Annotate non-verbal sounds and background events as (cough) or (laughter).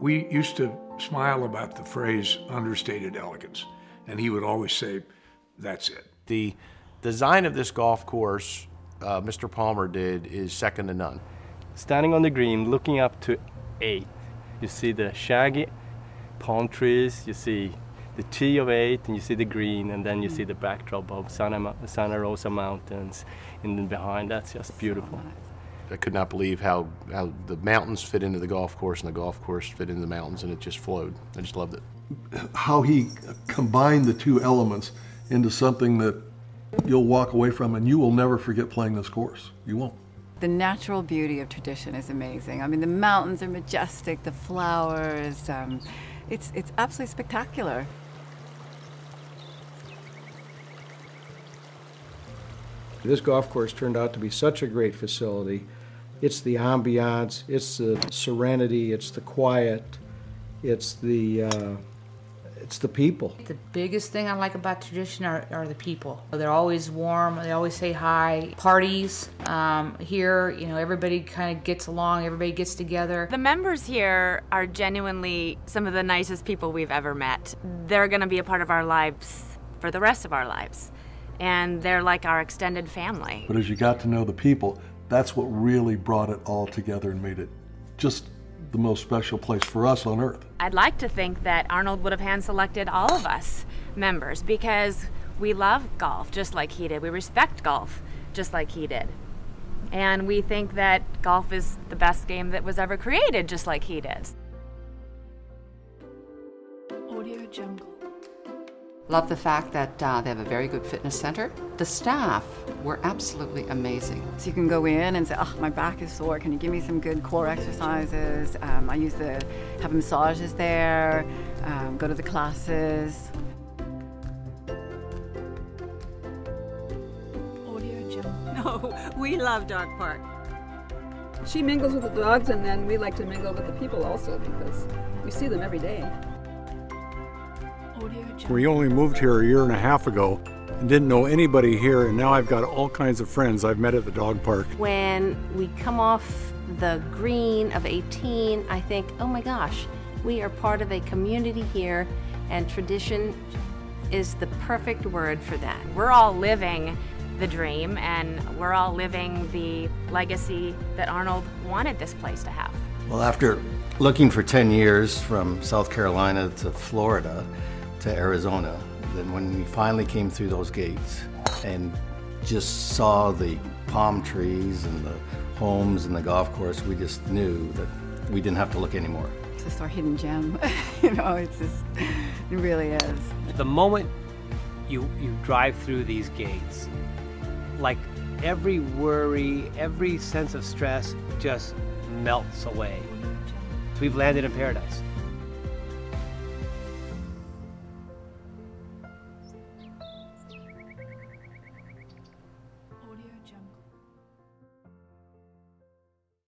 We used to smile about the phrase understated elegance, and he would always say, That's it. The design of this golf course, uh, Mr. Palmer did, is second to none. Standing on the green, looking up to eight, you see the shaggy palm trees, you see the tee of eight, and you see the green, and then you see the backdrop of Santa, Santa Rosa Mountains, and then behind that's just beautiful. I could not believe how, how the mountains fit into the golf course and the golf course fit into the mountains, and it just flowed. I just loved it. How he combined the two elements into something that you'll walk away from and you will never forget playing this course. You won't. The natural beauty of tradition is amazing. I mean, the mountains are majestic, the flowers, um, it's, it's absolutely spectacular. This golf course turned out to be such a great facility. It's the ambiance, it's the serenity, it's the quiet, it's the uh, it's the people. The biggest thing I like about tradition are, are the people. They're always warm. They always say hi. Parties um, here, you know, everybody kind of gets along. Everybody gets together. The members here are genuinely some of the nicest people we've ever met. They're going to be a part of our lives for the rest of our lives and they're like our extended family. But as you got to know the people, that's what really brought it all together and made it just the most special place for us on earth. I'd like to think that Arnold would have hand selected all of us members because we love golf just like he did. We respect golf just like he did. And we think that golf is the best game that was ever created just like he did. Audio Jungle. Love the fact that uh, they have a very good fitness center. The staff were absolutely amazing. So you can go in and say, oh, my back is sore. Can you give me some good core exercises? Um, I use the, have massages there, um, go to the classes. Audio Jungle. (laughs) No, we love Dog Park. She mingles with the dogs and then we like to mingle with the people also because we see them every day. We only moved here a year and a half ago and didn't know anybody here, and now I've got all kinds of friends I've met at the dog park. When we come off the green of 18, I think, oh my gosh, we are part of a community here, and tradition is the perfect word for that. We're all living the dream, and we're all living the legacy that Arnold wanted this place to have. Well, after looking for 10 years from South Carolina to Florida, to Arizona. Then when we finally came through those gates and just saw the palm trees and the homes and the golf course, we just knew that we didn't have to look anymore. It's just our hidden gem. (laughs) you know, it's just, it really is. The moment you, you drive through these gates, like every worry, every sense of stress just melts away. We've landed in paradise.